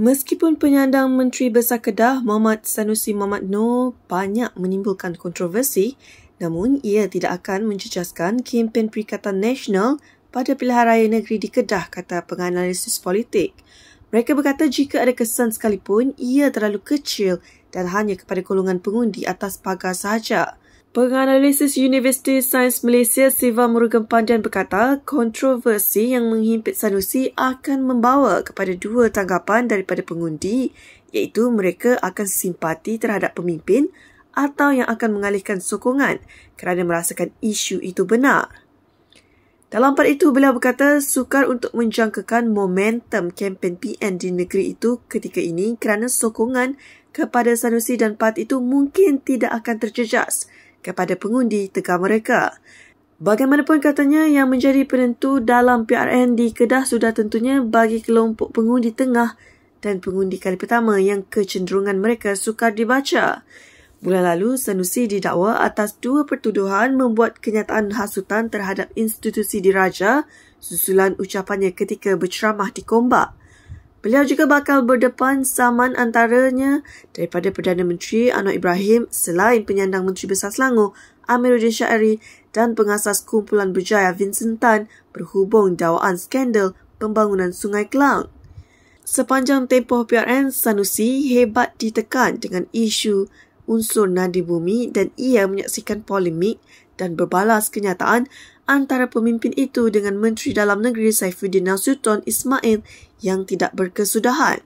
Meskipun penyandang Menteri Besar Kedah Muhammad Sanusi Muhammad Noor banyak menimbulkan kontroversi, namun ia tidak akan mencecaskan kempen Perikatan Nasional pada pilihan raya negeri di Kedah, kata penganalisis politik. Mereka berkata jika ada kesan sekalipun, ia terlalu kecil dan hanya kepada golongan pengundi atas pagar sahaja. Penganalisis Universiti Sains Malaysia Siva Murugan Pandian berkata kontroversi yang menghimpit Sanusi akan membawa kepada dua tanggapan daripada pengundi iaitu mereka akan simpati terhadap pemimpin atau yang akan mengalihkan sokongan kerana merasakan isu itu benar. Dalam part itu, beliau berkata sukar untuk menjangkakan momentum kempen PN di negeri itu ketika ini kerana sokongan kepada Sanusi dan PAT itu mungkin tidak akan terjejas kepada pengundi tegar mereka. Bagaimanapun katanya yang menjadi penentu dalam PRN di Kedah sudah tentunya bagi kelompok pengundi tengah dan pengundi kali pertama yang kecenderungan mereka sukar dibaca. Bulan lalu, Sanusi didakwa atas dua pertuduhan membuat kenyataan hasutan terhadap institusi diraja susulan ucapannya ketika berceramah di Kombak. Beliau juga bakal berdepan saman antaranya daripada Perdana Menteri Anwar Ibrahim selain penyandang Menteri Besar Selangor Amiruddin Syairi dan pengasas kumpulan berjaya Vincent Tan berhubung dakwaan skandal pembangunan Sungai Kelang. Sepanjang tempoh PRN, Sanusi hebat ditekan dengan isu unsur nadi bumi dan ia menyaksikan polemik dan berbalas kenyataan antara pemimpin itu dengan Menteri Dalam Negeri Saifuddin Nasution Ismail yang tidak berkesudahan.